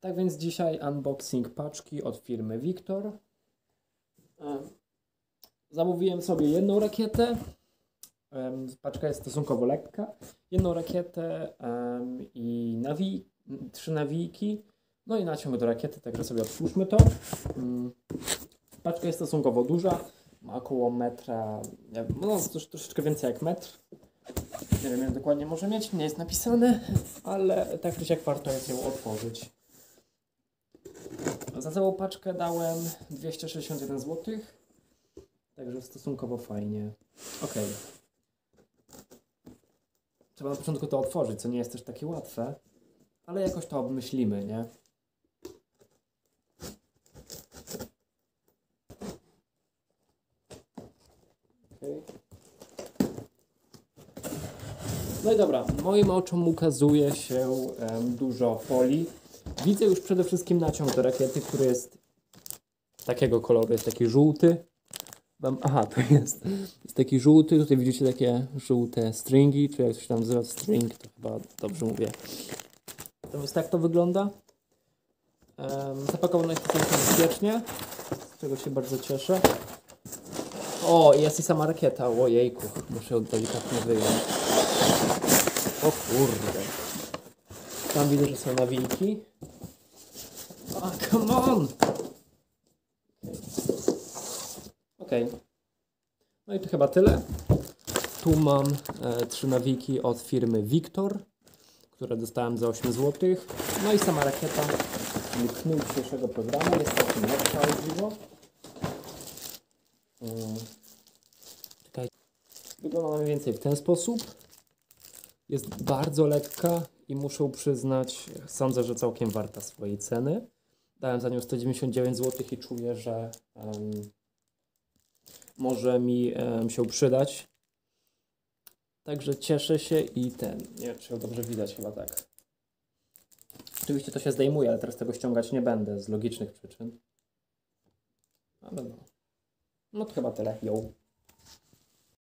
Tak więc dzisiaj unboxing paczki od firmy Victor. Em, Zamówiłem sobie jedną rakietę. Paczka jest stosunkowo lekka. Jedną rakietę i nawi trzy nawijki. No i naciąg do rakiety, także sobie otwórzmy to. Mm, Paczka jest stosunkowo duża. Ma około metra, no trosz, troszeczkę więcej jak metr. Nie wiem, jak dokładnie może mieć, nie jest napisane, ale tak czy siak warto jest ją otworzyć. Za całą paczkę dałem 261 zł. Także stosunkowo fajnie. Ok. Trzeba na początku to otworzyć, co nie jest też takie łatwe. Ale jakoś to obmyślimy, nie? No i dobra, moim oczom ukazuje się em, dużo folii. Widzę już przede wszystkim naciąg do rakiety, który jest takiego koloru, jest taki żółty. Aha, to jest, jest taki żółty, tutaj widzicie takie żółte stringi, czy jak coś tam nazywa string, to chyba dobrze mówię. To jest tak to wygląda. Um, zapakowane jest całkiem bezpiecznie, z czego się bardzo cieszę. O, jest i sama rakieta, ojejku, muszę ją delikatnie wyjąć. O kurde. Tam widzę, że są nawijki. A, come on! Okej. Okay. No i to chyba tyle. Tu mam e, trzy nawiki od firmy Victor, które dostałem za 8 zł. No i sama rakieta, czyli knuł dzisiejszego programu, jest całkiem lepsza o dziwo. Mm. Wygląda mniej więcej w ten sposób. Jest bardzo lekka i muszę przyznać, sądzę, że całkiem warta swojej ceny. Dałem za nią 199 zł i czuję, że em, może mi em, się przydać. Także cieszę się i ten. Nie wiem, czy ją dobrze widać, chyba tak. Oczywiście to się zdejmuje, ale teraz tego ściągać nie będę z logicznych przyczyn. Ale no. No to chyba tyle.